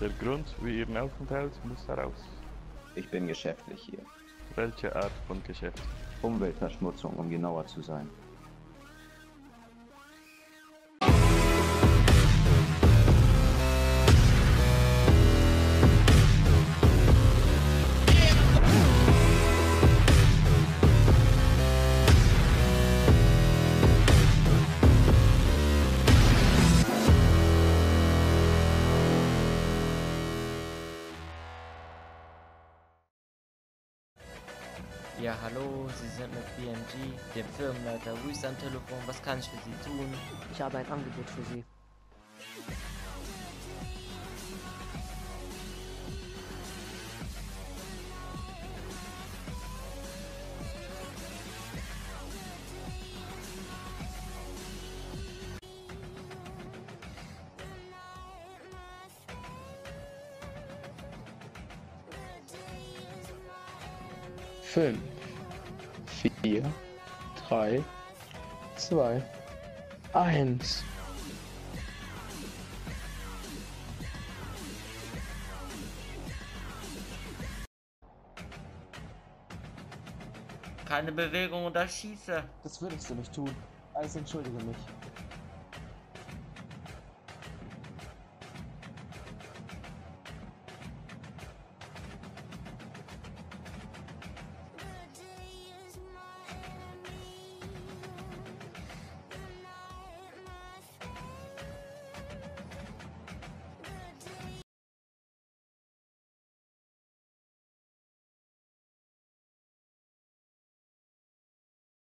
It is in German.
Der Grund für Ihren Aufenthalt muss heraus. Ich bin geschäftlich hier. Welche Art von Geschäft? Umweltverschmutzung, um genauer zu sein. Ja, hallo, Sie sind mit BMG, dem Firmenleiter Ruiz am Telefon. Was kann ich für Sie tun? Ich habe ein Angebot für Sie. Fünf, vier, drei, zwei, eins. Keine Bewegung oder Schieße. Das würdest du nicht tun. Also entschuldige mich.